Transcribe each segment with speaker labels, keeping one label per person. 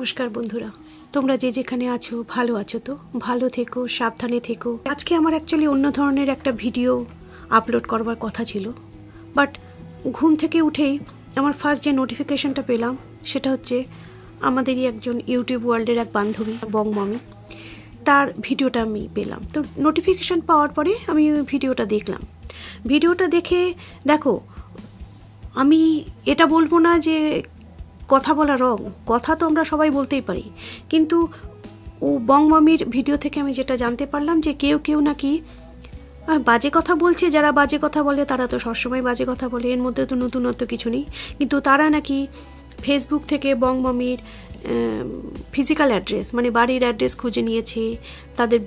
Speaker 1: নমস্কার বন্ধুরা। তোমরা যে যেখানে আছো, ভালো আছো তো? ভালো থেকো, সাবধানে থেকো। আজকে আমার অ্যাকচুয়ালি অন্য ধরনের একটা ভিডিও আপলোড করবার কথা ছিল। বাট ঘুম থেকে উঠেই আমার ফার্স্ট যে নোটিফিকেশনটা পেলাম, সেটা হচ্ছে আমাদেরই একজন ইউটিউব ওয়ার্ল্ডের এক বান্ধবী বংমমি তার ভিডিওটা আমি পেলাম। তো নোটিফিকেশন পাওয়ার পরে আমি ভিডিওটা দেখলাম। ভিডিওটা দেখে, দেখো, আমি এটা বলব না যে কথা বলা রং, কথা তো আমরা সবাই বলতেই পারি। কিন্তু ও বংমামির ভিডিও থেকে আমি যেটা জানতে পারলাম যে কেউ কেউ নাকি বাজে কথা বলছে, যারা বাজে কথা বলে তারা তো সবসময় বাজে কথা বলে, এর মধ্যে তো নতুনত্ব কিছু নেই। কিন্তু তারা নাকি ফেসবুক থেকে বংমামির ফিজিক্যাল অ্যাড্রেস মানে বাড়ির অ্যাড্রেস খুঁজে নিয়েছে, তাদের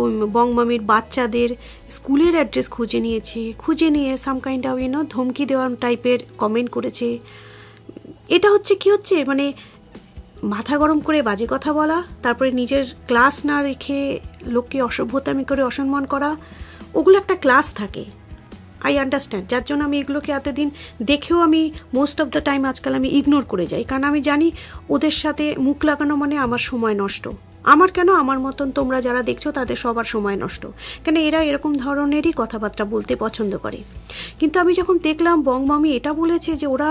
Speaker 1: ওই বংমামির বাচ্চাদের স্কুলের অ্যাড্রেস খুঁজে নিয়েছে, খুঁজে নিয়ে সাম কাইন্ড অফ ইউনো ধমকি দেওয়া টাইপের কমেন্ট করেছে। এটা হচ্ছে কি হচ্ছে মানে মাথা গরম করে বাজে কথা বলা, তারপরে নিজের ক্লাস না রেখে লোককে অসভ্যতামি করে অসম্মান করা, ওগুলো একটা ক্লাস থাকে। আই আন্ডারস্ট্যান্ড যার জন্য আমি এগুলোকে এতদিন দেখেও আমি মোস্ট অফ দ্য টাইম আজকাল আমি ইগনোর করে যাই। কারণ আমি জানি ওদের সাথে মুখ লাগানো মানে আমার সময় নষ্ট। আমার কেন আমার মতন তোমরা যারা দেখছ তাদের সবার সময় নষ্ট? কেন এরা এরকম ধরনেরই কথাবার্তা বলতে পছন্দ করে? কিন্তু আমি যখন দেখলাম বংমামি এটা বলেছে যে ওরা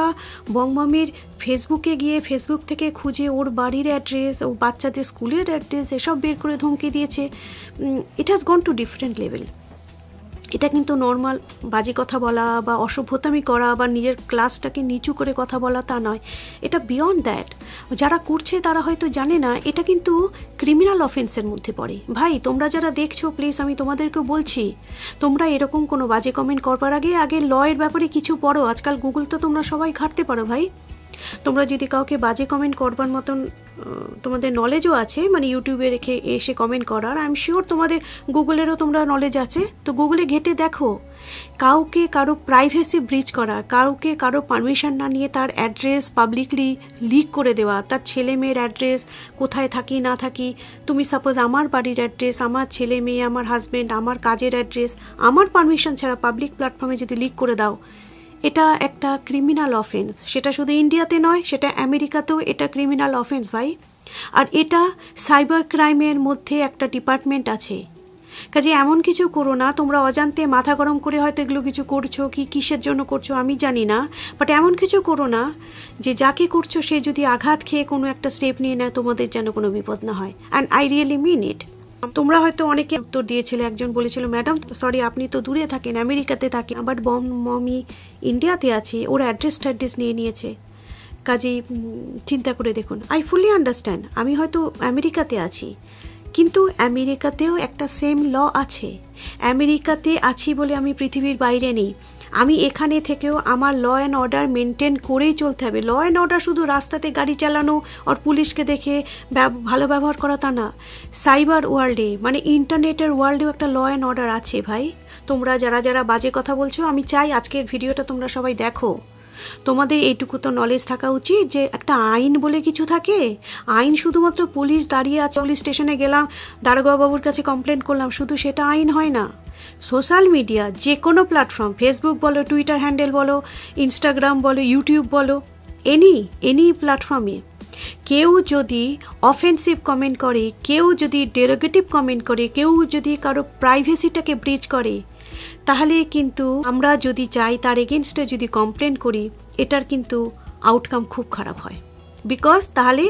Speaker 1: বংমামির ফেসবুকে গিয়ে ফেসবুক থেকে খুঁজে ওর বাড়ির অ্যাড্রেস ও বাচ্চাদের স্কুলের অ্যাড্রেস এসব বের করে ধমকি দিয়েছে। It has gone to different level এটা কিন্তু নর্মাল বাজে কথা বলা বা অসভ্যতামি করা বা নিজের ক্লাসটাকে নিচু করে কথা বলা তা নয়। এটা বিয়ন্ড দ্যাট যারা করছে তারা হয়তো জানে না, এটা কিন্তু ক্রিমিনাল অফেন্সের মধ্যে পড়ে। ভাই, তোমরা যারা দেখছ প্লিজ আমি তোমাদেরকেও বলছি, তোমরা এরকম কোনো বাজে কমেন্ট করবার আগে আগে ল এর ব্যাপারে কিছু পড়ো। আজকাল গুগল তো তোমরা সবাই ঘাটতে পারো ভাই। তোমরা যদি কাউকে বাজে কমেন্ট করবার মতন তোমাদের নলেজও আছে মানে ইউটিউবে রেখে এসে কমেন্ট করার আই এম শিওর তোমাদের গুগলেরও তোমরা নলেজ আছে। তো গুগলে ঘেটে দেখো, কাউকে কারও প্রাইভেসি ব্রিচ করা, কাউকে কারও পারমিশন না নিয়ে তার অ্যাড্রেস পাবলিকলি লিক করে দেওয়া, তার ছেলে মেয়ের অ্যাড্রেস কোথায় থাকি, না থাকি, তুমি সাপোজ আমার বাড়ির অ্যাড্রেস আমার ছেলে মেয়ে, আমার হাজব্যান্ড আমার কাজের অ্যাড্রেস আমার পারমিশন ছাড়া পাবলিক প্ল্যাটফর্মে যদি লিক করে দাও এটা একটা ক্রিমিনাল অফেন্স সেটা শুধু ইন্ডিয়াতে নয়, সেটা আমেরিকাতেও এটা ক্রিমিনাল অফেন্স ভাই। আর এটা সাইবার ক্রাইমের মধ্যে একটা ডিপার্টমেন্ট আছে। কাজে এমন কিছু করো না, তোমরা অজান্তে মাথা গরম করে হয়তো এগুলো কিছু করছ, কি কিসের জন্য করছ আমি জানি না। বাট এমন কিছু করো না যে যাকে করছ সে যদি আঘাত খেয়ে কোনো একটা স্টেপ নিয়ে নেয়, তোমাদের যেন কোনো বিপদ না হয়। And I really mean it তোমরা হয়তো অনেকে উত্তর দিয়েছিলে, একজন বলেছিল, ম্যাডাম সরি আপনি তো দূরে থাকেন, আমেরিকাতে থাকেন বাট বম, মমি ইন্ডিয়াতে আছে, ওর অ্যাড্রেস ট্যাড্রেস নিয়ে নিয়েছে। কাজেই চিন্তা করে দেখুন। আই ফুলি আন্ডারস্ট্যান্ড আমি হয়তো আমেরিকাতে আছি, কিন্তু আমেরিকাতেও একটা সেম ল আছে। আমেরিকাতে আছি বলে আমি পৃথিবীর বাইরে নেই। আমি এখানে থেকেও আমার ল অ্যান্ড অর্ডার মেনটেন করেই চলতে হবে। ল অ্যান্ড অর্ডার শুধু রাস্তাতে গাড়ি চালানো আর পুলিশকে দেখে ভালো ব্যবহার করা তা না। সাইবার ওয়ার্ল্ডে মানে ইন্টারনেটের ওয়ার্ল্ডেও একটা ল অ্যান্ড অর্ডার আছে ভাই। তোমরা যারা যারা বাজে কথা বলছো, আমি চাই আজকের ভিডিওটা তোমরা সবাই দেখো। তোমাদের এইটুকু তো নলেজ থাকা উচিত যে একটা আইন বলে কিছু থাকে। আইন শুধুমাত্র পুলিশ দাঁড়িয়ে আছে, পুলিশ স্টেশনে গেলাম, দারোগাবাবুর কাছে কমপ্লেন করলাম, শুধু সেটা আইন হয় না। সোশ্যাল মিডিয়া যে কোনো প্ল্যাটফর্ম ফেসবুক বলো টুইটার হ্যান্ডেল বলো ইনস্টাগ্রাম বলো ইউটিউব বলো এনি এনি প্ল্যাটফর্মে কেউ যদি অফেন্সিভ কমেন্ট করে, কেউ যদি ডেরোগেটিভ কমেন্ট করে, কেউ যদি কারও প্রাইভেসিটাকে ব্রিজ করে, তাহলে কিন্তু আমরা যদি চাই তার এগেনস্টে যদি কমপ্লেন করি, এটার কিন্তু আউটকাম খুব খারাপ হয়। বিকজ তাহলে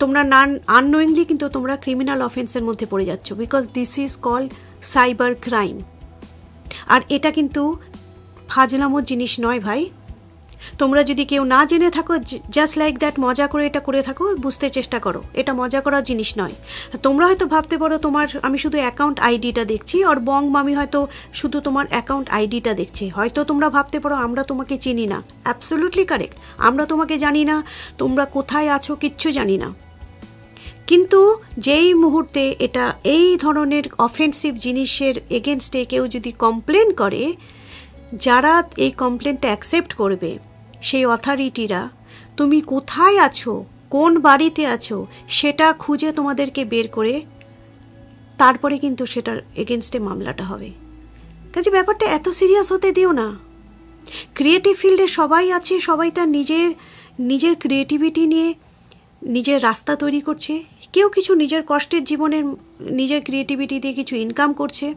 Speaker 1: তোমরা নান আননোয়িংলি কিন্তু তোমরা ক্রিমিনাল অফেন্সের মধ্যে পড়ে যাচ্ছ। Because this is call cyber crime আর এটা কিন্তু ফাজলামোর জিনিস নয় ভাই। তোমরা যদি কেউ না জেনে থাকো জাস্ট লাইক দ্যাট মজা করে এটা করে থাকো, বুঝতে চেষ্টা করো। এটা মজা করার জিনিস নয়। তোমরা হয়তো ভাবতে পারো, তোমার, আমি শুধু অ্যাকাউন্ট আইডিটা দেখছি, আর বং মামি হয়তো শুধু তোমার অ্যাকাউন্ট আইডিটা দেখছে। হয়তো তোমরা ভাবতে পারো, আমরা তোমাকে চিনি না। অ্যাবসোলুটলি কারেক্ট আমরা তোমাকে জানি না, তোমরা কোথায় আছো কিচ্ছু জানি না। কিন্তু যেই মুহূর্তে এটা, এই ধরনের অফেন্সিভ জিনিসের এগেনস্টে কেউ যদি কমপ্লেন করে, যারা এই কমপ্লেনটা অ্যাকসেপ্ট করবে সেই অথরিটিরা তুমি কোথায় আছো? কোন বাড়িতে আছো? সেটা খুঁজে তোমাদেরকে বের করে তারপরে কিন্তু সেটার এগেনস্টে মামলাটা হবে। কাজে ব্যাপারটা এত সিরিয়াস হতে দিও না। ক্রিয়েটিভ ফিল্ডে সবাই আছে, সবাই তার নিজের নিজের ক্রিয়েটিভিটি নিয়ে নিজের রাস্তা তৈরি করছে। কেউ কিছু নিজের কষ্টের জীবনের, নিজের ক্রিয়েটিভিটি দিয়ে কিছু ইনকাম করছে।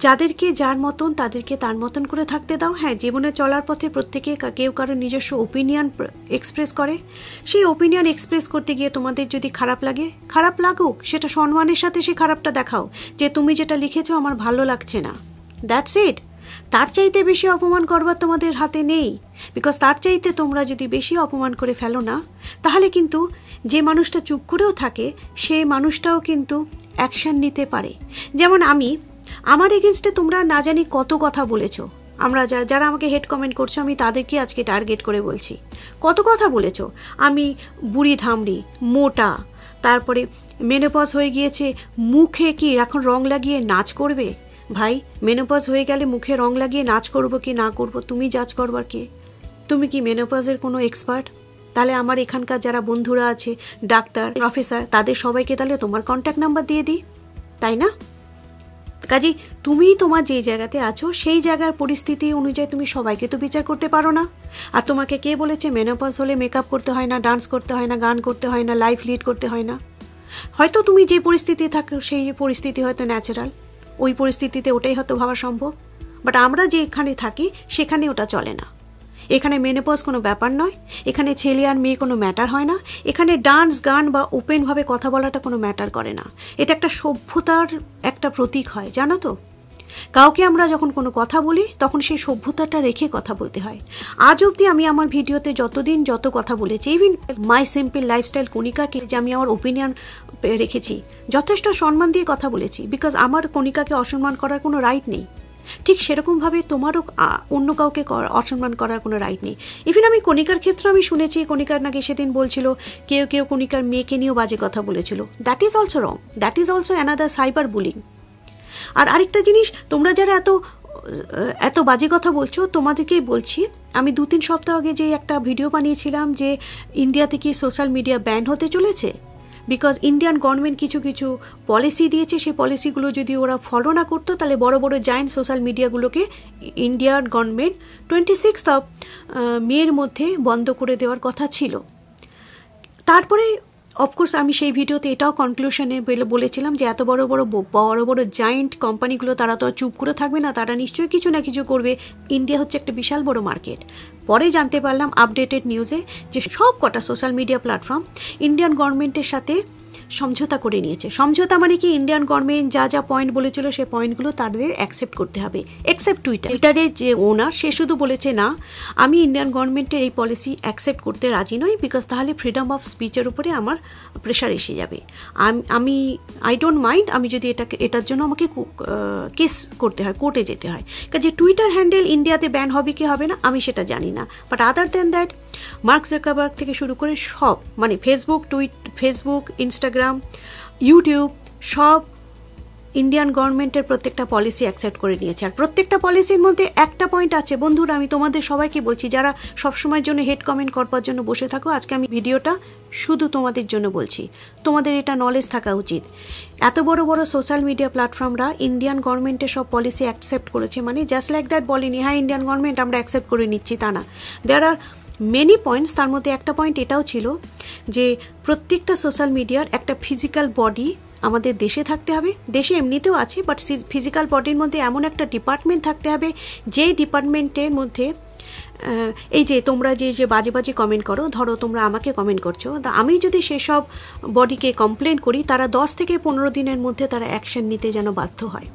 Speaker 1: যাদেরকে যার মতন, তাদেরকে তার মতন করে থাকতে দাও। হ্যাঁ জীবনে চলার পথে প্রত্যেকে কেউ কারও নিজস্ব ওপিনিয়ন এক্সপ্রেস করে। সেই ওপিনিয়ন এক্সপ্রেস করতে গিয়ে তোমাদের যদি খারাপ লাগে, খারাপ লাগুক, সেটা সম্মানের সাথে সে খারাপটা দেখাও যে তুমি যেটা লিখেছো আমার ভালো লাগছে না। দ্যাটস ইট তার চাইতে বেশি অপমান করবার তোমাদের হাতে নেই। বিকজ তার চাইতে তোমরা যদি বেশি অপমান করে ফেলো না, তাহলে কিন্তু যে মানুষটা চুপ করেও থাকে সেই মানুষটাও কিন্তু অ্যাকশন নিতে পারে। যেমন আমি আমার এগেনস্টে তোমরা না জানি কত কথা বলেছ। আমরা যারা যারা আমাকে হেড কমেন্ট করছ, আমি তাদেরকে আজকে টার্গেট করে বলছি। কত কথা বলেছ? আমি বুড়ি ধামড়ি, মোটা, তারপরে মেনোপজ হয়ে গিয়েছে, মুখে কি এখন রং লাগিয়ে নাচ করবে? ভাই মেনোপজ হয়ে গেলে মুখে রং লাগিয়ে নাচ করব কি না করব? তুমি জাজ করবার কে? তুমি কি মেনোপজের কোনো এক্সপার্ট তাহলে আমার এখানকার যারা বন্ধুরা আছে ডাক্তার প্রফেসর তাদের সবাইকে তাহলে তোমার কন্ট্যাক্ট নাম্বার দিয়ে দিই। তাই না? কাজেই তুমি তোমার যেই জায়গাতে আছো, সেই জায়গার পরিস্থিতি অনুযায়ী তুমি সবাইকে তো বিচার করতে পারো না। আর তোমাকে কে বলেছে মেনোপজ হলে মেকআপ করতে হয় না ডান্স করতে হয় না, গান করতে হয় না লাইফ লিড করতে হয় না? হয়তো তুমি যে পরিস্থিতি থাকো, সেই পরিস্থিতি হয়তো ন্যাচারাল ওই পরিস্থিতিতে ওটাই হয়তো ভাবা সম্ভব। বাট আমরা যে এখানে থাকি, সেখানে ওটা চলে না। এখানে মেনোপজ কোনো ব্যাপার নয়, এখানে ছেলে আর মেয়ে কোনো ম্যাটার হয় না, এখানে ডান্স গান বা ওপেনভাবে কথা বলাটা কোনো ম্যাটার করে না। এটা একটা সভ্যতার একটা প্রতীক হয়, জানো তো? কাউকে আমরা যখন কোনো কথা বলি, তখন সেই সভ্যতাটা রেখে কথা বলতে হয়। আজ অবধি আমি আমার ভিডিওতে যতদিন যত কথা বলেছি ইভিন মাই সিম্পল লাইফস্টাইল কণিকাকে যে আমি আমার ওপিনিয়ন রেখেছি, যথেষ্ট সম্মান দিয়ে কথা বলেছি বিকজ আমার কণিকাকে অসম্মান করার কোনো রাইট নেই। ঠিক সেরকমভাবে তোমারও অন্য কাউকে অসম্মান করার কোনো রাইট নেই। ইভেন আমি কণিকার ক্ষেত্রে আমি শুনেছি, কণিকার নাকি সেদিন বলছিল, কেউ কেউ কণিকার মেয়েকে নিয়েও বাজে কথা বলেছিল। That is also wrong that is also another cyber bullying আর আরেকটা জিনিস, তোমরা যারা এত এত বাজে কথা বলছো, তোমাদেরকেই বলছি, আমি দু তিন সপ্তাহ আগে যে একটা ভিডিও বানিয়েছিলাম যে ইন্ডিয়া থেকে সোশ্যাল মিডিয়া ব্যান হতে চলেছে বিকজ ইন্ডিয়ান গভর্নমেন্ট কিছু কিছু পলিসি দিয়েছে, সেই পলিসিগুলো যদি ওরা ফলো না করতো, তাহলে বড় বড় giant social মিডিয়াগুলোকে Indian government twenty six of মেয়ের মধ্যে বন্ধ করে দেওয়ার কথা ছিল। তারপরে অফকোর্স আমি সেই ভিডিওতে এটাও কনক্লুশনে বলেছিলাম যে এত বড় বড় বড় বড় জায়েন্ট কোম্পানিগুলো তারা তো চুপ করে থাকবে না, তারা নিশ্চয়ই কিছু না কিছু করবে। ইন্ডিয়া হচ্ছে একটা বিশাল বড় মার্কেট পরে জানতে পারলাম আপডেটেড নিউজে যে সব কটা সোশ্যাল মিডিয়া প্ল্যাটফর্ম ইন্ডিয়ান গভর্নমেন্টের সাথে সমঝোতা করে নিয়েছে। সমঝোতা মানে কি ইন্ডিয়ান গভর্নমেন্ট যা যা পয়েন্ট বলেছিল সে পয়েন্টগুলো তাদের অ্যাকসেপ্ট করতে হবে। এক্সেপ্ট টুইটার টুইটারের যে ওনার সে শুধু বলেছে, না, আমি ইন্ডিয়ান গভর্নমেন্টের এই পলিসি অ্যাকসেপ্ট করতে রাজি নই বিকজ তাহলে ফ্রিডম অফ স্পিচের উপরে আমার প্রেশার এসে যাবে। আমি আই ডোন্ট মাইন্ড আমি যদি এটাকে, এটার জন্য আমাকে কেস করতে হয় কোর্টে যেতে হয়। কাজে টুইটার হ্যান্ডেল ইন্ডিয়াতে ব্যান হবে কি হবে না, আমি সেটা জানি না। But other than that Mark Zuckerberg থেকে শুরু করে সব মানে Facebook tweet Facebook Instagram YouTube সব ইন্ডিয়ান গভর্নমেন্টের প্রত্যেকটা পলিসি অ্যাকসেপ্ট করে নিয়েছে। আর প্রত্যেকটা পলিসির মধ্যে একটা পয়েন্ট আছে। বন্ধুরা, আমি তোমাদের সবাইকে বলছি, যারা সবসময়ের জন্য হেড কমেন্ট করবার জন্য বসে থাকো, আজকে আমি ভিডিওটা শুধু তোমাদের জন্য বলছি। তোমাদের এটা নলেজ থাকা উচিত। এত বড় বড় সোশ্যাল মিডিয়া প্ল্যাটফর্মরা ইন্ডিয়ান গভর্নমেন্টের সব পলিসি অ্যাকসেপ্ট করেছে মানে জাস্ট লাইক দ্যাট বলেনি হ্যাঁ ইন্ডিয়ান গভর্নমেন্ট আমরা অ্যাকসেপ্ট করে নিচ্ছি তা না। দেয়ার আর মেনি পয়েন্টস তার মধ্যে একটা পয়েন্ট এটাও ছিল যে প্রত্যেকটা সোশ্যাল মিডিয়ার একটা ফিজিক্যাল বডি আমাদের দেশে থাকতে হবে। দেশে এমনিতেও আছে বাট ফিজিক্যাল বডির মধ্যে এমন একটা ডিপার্টমেন্ট থাকতে হবে যেই ডিপার্টমেন্টের মধ্যে এই যে তোমরা যে যে বাজে বাজে কমেন্ট করো, ধরো তোমরা আমাকে কমেন্ট করছ, তা আমি যদি সেসব বডিকে কমপ্লেন করি, তারা দশ থেকে পনেরো দিনের মধ্যে তারা অ্যাকশন নিতে যেন বাধ্য হয়।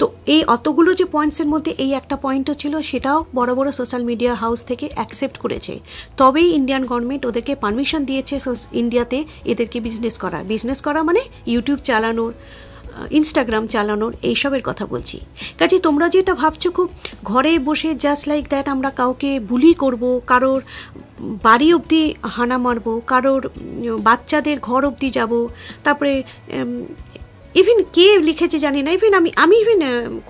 Speaker 1: তো এই অতগুলো যে পয়েন্টসের মধ্যে এই একটা পয়েন্টও ছিল, সেটাও বড় বড় সোশ্যাল মিডিয়া হাউস থেকে অ্যাকসেপ্ট করেছে। তবেই ইন্ডিয়ান গভর্নমেন্ট ওদেরকে পারমিশন দিয়েছে ইন্ডিয়াতে এদেরকে বিজনেস করা। বিজনেস করা মানে ইউটিউব চালানোর ইনস্টাগ্রাম চালানোর, এইসবের কথা বলছি। কাজে তোমরা যেটা ভাবছ খুব ঘরে বসে জাস্ট লাইক দ্যাট আমরা কাউকে বুলি করব, কারোর বাড়ি অবধি হানা মারবো, কারোর বাচ্চাদের ঘর অবধি যাব, তারপরে ইভেন কে লিখেছে জানি না ইভেন আমি আমি ইভেন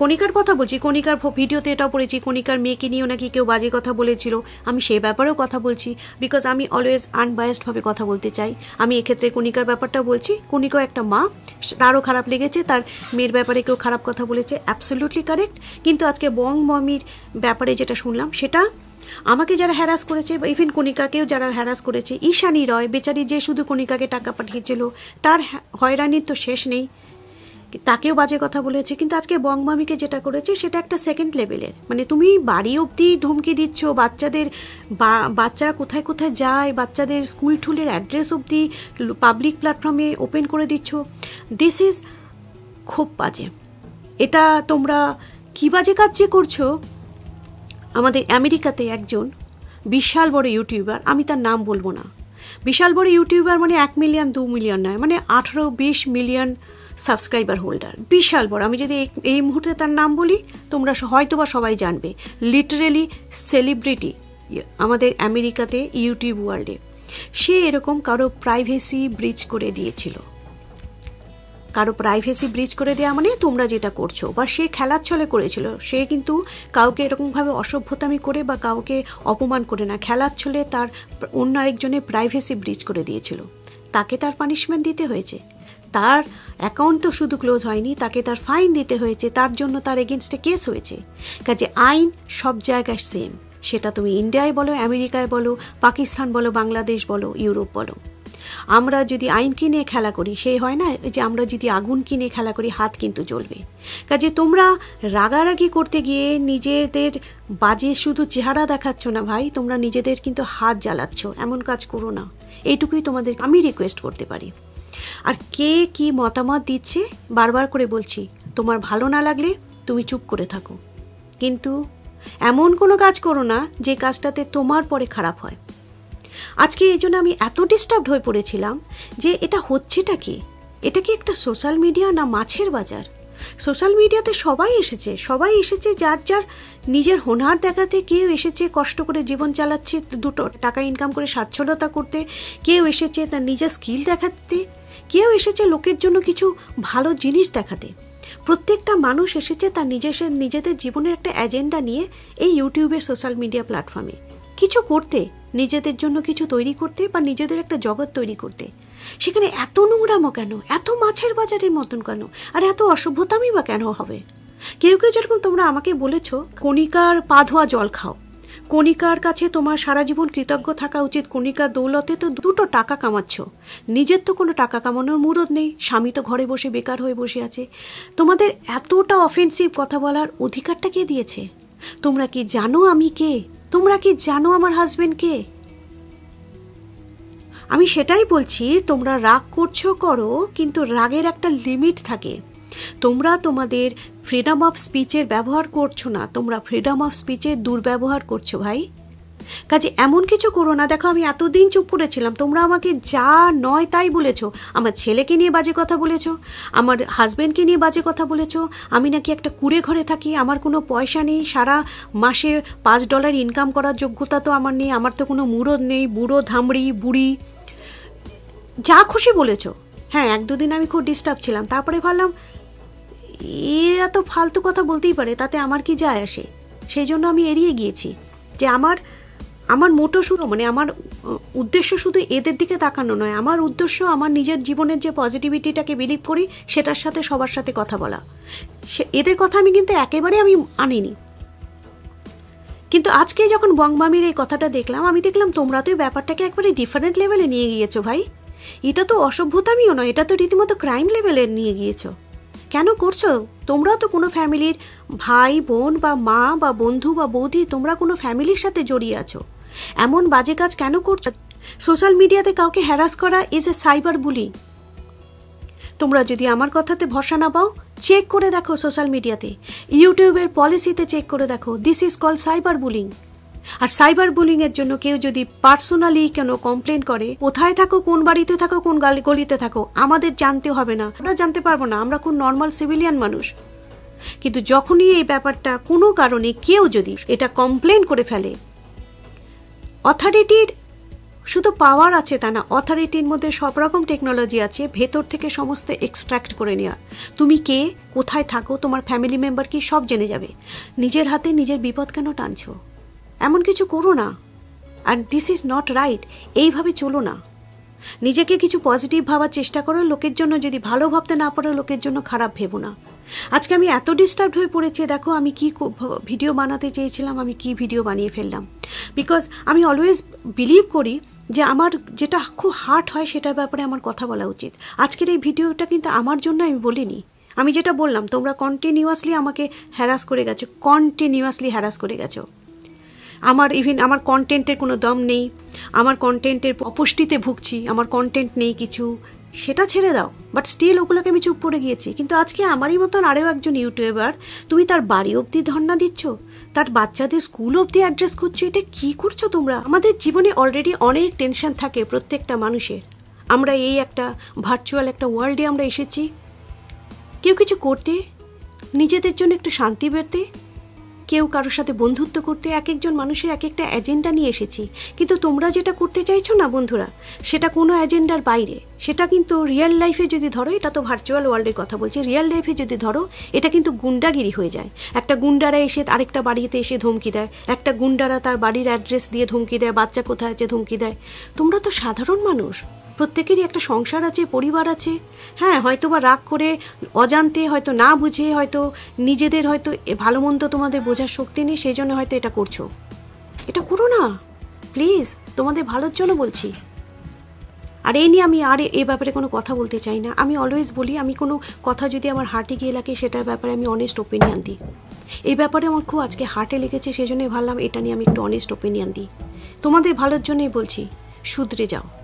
Speaker 1: কণিকার কথা বলছি, কণিকার ভিডিওতে এটাও পড়েছি, কণিকার মেয়েকে নিয়েও নাকি কেউ বাজে কথা বলেছিল, আমি সে ব্যাপারেও কথা বলছি বিকজ আমি অলওয়েজ আনবায়াসডভাবে কথা বলতে চাই। আমি এক্ষেত্রে কণিকার ব্যাপারটা বলছি, কণিকাও একটা মা তারও খারাপ লেগেছে, তার মেয়ের ব্যাপারে কেউ খারাপ কথা বলেছে অ্যাবসোলুটলি কারেক্ট কিন্তু আজকে বং মমির ব্যাপারে যেটা শুনলাম, সেটা আমাকে যারা হ্যারাস করেছে, বা ইভেন কণিকাকেও যারা হ্যারাস করেছে, ঈশানী রয়, বেচারি যে শুধু কণিকাকে টাকা পাঠিয়েছিল, তার হয়রানির তো শেষ নেই। তাকেও বাজে কথা বলেছে, কিন্তু আজকে বংমামিকে যেটা করেছে সেটা একটা সেকেন্ড লেভেলের মানে তুমি বাড়ি অবধি ধমকি দিচ্ছ, বাচ্চাদের বাচ্চারা কোথায় কোথায় যায়, বাচ্চাদের স্কুল টুলের অ্যাড্রেস অবধি পাবলিক প্ল্যাটফর্মে ওপেন করে দিচ্ছ। দিস ইজ খুব বাজে। এটা তোমরা কী বাজে কাজ যে করছ? আমাদের আমেরিকাতে একজন বিশাল বড় ইউটিউবার, আমি তার নাম বলব না। বিশাল বড় ইউটিউবার মানে এক মিলিয়ন দু মিলিয়ন নয় মানে আঠেরো, বিশ মিলিয়ন সাবস্ক্রাইবার হোল্ডার। বিশাল বড়। আমি যদি এই মুহূর্তে তার নাম বলি, তোমরা হয়তো বা সবাই জানবে। লিটারেলি সেলিব্রিটি আমাদের আমেরিকাতে ইউটিউব ওয়ার্ল্ডে সে এরকম কারও প্রাইভেসি ব্রিজ করে দিয়েছিল। কারও প্রাইভেসি ব্রিজ করে দেওয়া মানে তোমরা যেটা করছ বা সে খেলার ছলে করেছিল। সে কিন্তু কাউকে এরকমভাবে অসভ্যতামি করে বা কাউকে অপমান করে না। খেলার ছলে তার অন্য আরেকজনের প্রাইভেসি ব্রিজ করে দিয়েছিল। তাকে তার পানিশমেন্ট দিতে হয়েছে। তার অ্যাকাউন্ট তো শুধু ক্লোজ হয়নি, তাকে তার ফাইন দিতে হয়েছে, তার জন্য তার এগেনস্টে কেস হয়েছে। কাজে আইন সব জায়গায় সেম সেটা তুমি ইন্ডিয়ায় বলো আমেরিকায় বলো পাকিস্তান বলো বাংলাদেশ বলো ইউরোপ বলো। আমরা যদি আইন কিনে খেলা করি, সেই হয় না যে আমরা যদি আগুন কিনে খেলা করি, হাত কিন্তু জ্বলবে। কাজে তোমরা রাগারাগি করতে গিয়ে নিজেদের বাজে শুধু চেহারা দেখাচ্ছ না ভাই, তোমরা নিজেদের কিন্তু হাত জ্বালাচ্ছ, এমন কাজ করো না। এইটুকুই তোমাদের আমি রিকোয়েস্ট করতে পারি। আর কে কি মতামত দিচ্ছে, বারবার করে বলছি, তোমার ভালো না লাগলে তুমি চুপ করে থাকো। কিন্তু এমন কোনো কাজ করো না যে কাজটাতে তোমার পরে খারাপ হয়। আজকে এই জন্য আমি এত ডিস্টার্বড হয়ে পড়েছিলাম যে এটা হচ্ছেটা কি? এটা কি একটা সোশ্যাল মিডিয়া না মাছের বাজার? সোশ্যাল মিডিয়াতে সবাই এসেছে সবাই এসেছে যার যার নিজের হোনার দেখাতে, কেউ এসেছে কষ্ট করে জীবন চালাচ্ছে, দুটো টাকা ইনকাম করে স্বাচ্ছলতা করতে, কেউ এসেছে তার নিজের স্কিল দেখাতে কেউ এসেছে লোকের জন্য কিছু ভালো জিনিস দেখাতে। প্রত্যেকটা মানুষ এসেছে তার নিজের নিজেদের জীবনের একটা এজেন্ডা নিয়ে এই ইউটিউবের সোশ্যাল মিডিয়া প্ল্যাটফর্মে কিছু করতে, নিজেদের জন্য কিছু তৈরি করতে বা নিজেদের একটা জগৎ তৈরি করতে। সেখানে এত নোংরামো কেন? এত মাছের বাজারের মতন কেন? আর এত অসভ্যতামই বা কেন হবে? কেউ কেউ যেরকম তোমরা আমাকে বলেছ, কণিকার পা ধোয়া জল খাও। কণিকার কাছে তোমার সারা জীবন কৃতজ্ঞ থাকা উচিত। কণিকার দৌলতে তো দুটো টাকা কামাচ্ছ। নিজের তো কোনো টাকা কামানোর মুরদ নেই। স্বামী তো ঘরে বসে বেকার হয়ে বসে আছে। তোমাদের এতটা অফেন্সিভ কথা বলার অধিকারটা কে দিয়েছে? তোমরা কি জানো আমি কে? তোমরা কি জানো আমার হাজবেন্ড কে? আমি সেটাই বলছি, তোমরা রাগ করছ করো, কিন্তু রাগের একটা লিমিট থাকে। তোমরা তোমাদের ফ্রিডম অফ স্পিচের ব্যবহার করছ না, তোমরা ফ্রিডম অফ স্পিচের দুর্ব্যবহার করছ ভাই। কাজে এমন কিছু করো না, দেখো আমি এতদিন চুপ করেছিলাম, তোমরা আমাকে যা নয় তাই বলেছ, আমার ছেলেকে নিয়ে বাজে কথা বলেছ, আমার হাজব্যান্ডকে নিয়ে বাজে কথা বলেছ, আমি নাকি একটা কুড়ে ঘরে থাকি, আমার কোনো পয়সা নেই, সারা মাসে পাঁচ ডলার ইনকাম করার যোগ্যতা তো আমার নেই, আমার তো কোনো মুরদ নেই, বুড়ো, ধামড়ি, বুড়ি। যা খুশি বলেছ। হ্যাঁ এক দুদিন আমি খুব ডিস্টার্ব ছিলাম, তারপরে ভাবলাম এরা তো ফালতু কথা বলতেই পারে, তাতে আমার কি যায় আসে? সেই জন্য আমি এড়িয়ে গিয়েছি যে আমার আমার মোটো শুধু মানে আমার উদ্দেশ্য শুধু এদের দিকে তাকানো নয়, আমার উদ্দেশ্য আমার নিজের জীবনের যে পজিটিভিটিটাকে বিলিভ করি, সেটার সাথে সবার সাথে কথা বলা। সে, এদের কথা আমি কিন্তু একেবারে আমি আনিনি। কিন্তু আজকে যখন বংবামির এই কথাটা দেখলাম, আমি দেখলাম তোমরা তো ব্যাপারটাকে একবারে ডিফারেন্ট লেভেলে নিয়ে গিয়েছো ভাই। এটা তো অসভ্যতামিও নয়, এটা তো রীতিমতো ক্রাইম লেভেলে নিয়ে গিয়েছো। কেন করছ? তোমরাও তো কোনো ফ্যামিলির ভাই, বোন বা মা বা বন্ধু বা বৌদি, তোমরা কোনো ফ্যামিলির সাথে জড়িয়ে আছো। এমন বাজে কাজ কেন করছ? সোশ্যাল মিডিয়াতে কাউকে হ্যারাস করা ইজ এ সাইবার বুলি তোমরা যদি আমার কথাতে ভরসা না পাও চেক করে দেখো সোশ্যাল মিডিয়াতে। ইউটিউবের পলিসিতে চেক করে দেখো। This is call cyber bullying R cyber bullying এর জন্য কেউ যদি পার্সোনালি কেন কমপ্লেন করে, কোথায় থাকো, কোন বাড়িতে থাকো, কোন গলিতে থাকো, আমাদের জানতে হবে না। আমরা জানতে পারব না, আমরা কোন নর্মাল সিভিলিয়ান মানুষ। কিন্তু যখনই এই ব্যাপারটা কোনো কারণে কেউ যদি এটা কমপ্লেন করে ফেলে অথরিটির শুধু পাওয়ার আছে তা না অথরিটির মধ্যে সব রকম টেকনোলজি আছে, ভেতর থেকে সমস্ত এক্সট্রাক্ট করে নেওয়া তুমি কে, কোথায় থাকো, তোমার ফ্যামিলি মেম্বার কি, সব জেনে যাবে। নিজের হাতে নিজের বিপদ কেন টানছো? এমন কিছু করো না। আর দিস ইজ নট রাইট এইভাবে চলো না। নিজেকে কিছু পজিটিভ ভাবার চেষ্টা করো, লোকের জন্য যদি ভালো ভাবতে না পারো, লোকের জন্য খারাপ ভেবো না। আজকে আমি এত ডিস্টার্ব হয়ে পড়েছি, দেখো আমি কি ভিডিও বানাতে চেয়েছিলাম, আমি কি ভিডিও বানিয়ে ফেললাম। বিকজ আমি অলওয়েজ বিলিভ করি যে আমার যেটা খুব হার্ট হয়, সেটার ব্যাপারে আমার কথা বলা উচিত। আজকের এই ভিডিওটা কিন্তু আমার জন্য আমি বলিনি। আমি যেটা বললাম, তোমরা কন্টিনিউয়াসলি আমাকে হ্যারাস করে গেছো কন্টিনিউয়াসলি হ্যারাস করে গেছো। আমার ইভেন আমার কন্টেন্টের কোনো দম নেই, আমার কন্টেন্টের অপুষ্টিতে ভুগছি, আমার কন্টেন্ট নেই কিছু, সেটা ছেড়ে দাও। বাট স্টিল ওগুলোকে আমি চুপ করে গিয়েছি। কিন্তু আজকে আমারই মতন আরও একজন ইউটিউবার তুমি তার বাড়ি অবধি ধর্ণা দিচ্ছ? তার বাচ্চাদের স্কুল অবধি অ্যাড্রেস করছ এটা কি করছ তোমরা? আমাদের জীবনে অলরেডি অনেক টেনশন থাকে প্রত্যেকটা মানুষের। আমরা এই একটা ভার্চুয়াল একটা ওয়ার্ল্ডে আমরা এসেছি। কেউ কিছু করতে? নিজেদের জন্য একটু শান্তি বেরতে? কেউ কারোর সাথে বন্ধুত্ব করতে এক একজন মানুষের এক একটা এজেন্ডা নিয়ে এসেছি। কিন্তু তোমরা যেটা করতে চাইছো না, বন্ধুরা, সেটা কোনো এজেন্ডার বাইরে। সেটা কিন্তু রিয়েল লাইফে যদি ধরো, এটা তো ভার্চুয়াল ওয়ার্ল্ডের কথা বলছি রিয়েল লাইফে যদি ধরো, এটা কিন্তু গুন্ডাগিরি হয়ে যায়। একটা গুন্ডারা এসে আরেকটা বাড়িতে এসে ধমকি দেয়, একটা গুন্ডারা তার বাড়ির অ্যাড্রেস দিয়ে ধমকি দেয়, বাচ্চা কোথায় আছে ধমকি দেয়। তোমরা তো সাধারণ মানুষ। প্রত্যেকেরই একটা সংসার আছে, পরিবার আছে। হ্যাঁ হয়তো বা রাগ করে, অজান্তে হয়তো না বুঝে, হয়তো নিজেদের হয়তো ভালো মন্দ তোমাদের বোঝার শক্তি নেই, সেই জন্য হয়তো এটা করছ। এটা করো না। প্লিজ, তোমাদের ভালোর জন্য বলছি। আর এই নিয়ে আমি আর এ ব্যাপারে কোনো কথা বলতে চাই না। আমি অলওয়েজ বলি, আমি কোনো কথা যদি আমার হার্টে গিয়ে লাগে, সেটার ব্যাপারে আমি অনেস্ট ওপিনিয়ন দিই। এই ব্যাপারে আমার খুব আজকে হার্টে লেগেছে সেই জন্যই ভাবলাম এটা নিয়ে আমি একটু অনেস্ট ওপিনিয়ন দিই। তোমাদের ভালোর জন্যই বলছি, শুধরে যাও।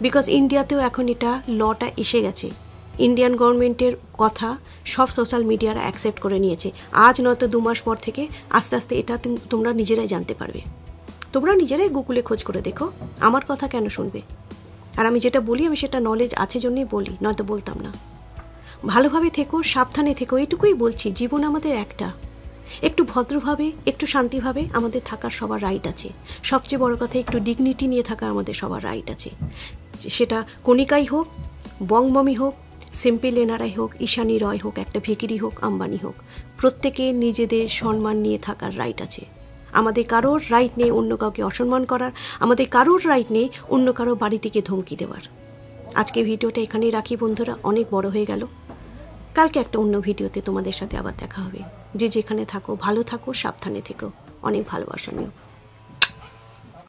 Speaker 1: বিকজ ইন্ডিয়াতেও এখন এটা লটা এসে গেছে। ইন্ডিয়ান গভর্নমেন্টের কথা সব সোশ্যাল মিডিয়ারা অ্যাকসেপ্ট করে নিয়েছে। আজ নয়তো দু মাস পর থেকে আস্তে আস্তে এটা তোমরা নিজেরাই জানতে পারবে। তোমরা নিজেরাই গুগলে খোঁজ করে দেখো, আমার কথা কেন শুনবে? আর আমি যেটা বলি, আমি সেটা নলেজ আছে জন্যই বলি, নয়তো বলতাম না। ভালোভাবে থেকো, সাবধানে থেকো এটুকুই বলছি, জীবন আমাদের একটা। একটু ভদ্রভাবে, একটু শান্তিভাবে আমাদের থাকার সবার রাইট আছে। সবচেয়ে বড় কথা একটু ডিগনিটি নিয়ে থাকা আমাদের সবার রাইট আছে। সেটা কণিকাই হোক বংবমি হোক সিম্পল এনারাই হোক, ঈশানী রয় হোক, একটা ভিকিরি হোক, আম্বানি হোক, প্রত্যেকে নিজেদের সম্মান নিয়ে থাকার রাইট আছে। আমাদের কারোর রাইট নেই অন্য কাউকে অসম্মান করার, আমাদের কারোর রাইট নেই অন্য কারও বাড়ি থেকে ধমকি দেওয়ার। আজকে ভিডিওটা এখানেই রাখি বন্ধুরা, অনেক বড় হয়ে গেল। কালকে একটা অন্য ভিডিওতে তোমাদের সাথে আবার দেখা হবে। যে যেখানে থাকো, ভালো থাকো, সাবধানে থেকো। অনেক ভালোবাসা নিও।